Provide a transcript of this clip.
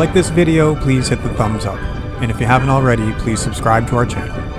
like this video, please hit the thumbs up. And if you haven't already, please subscribe to our channel.